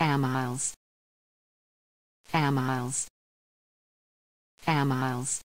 Amiles. Amiles. Amiles.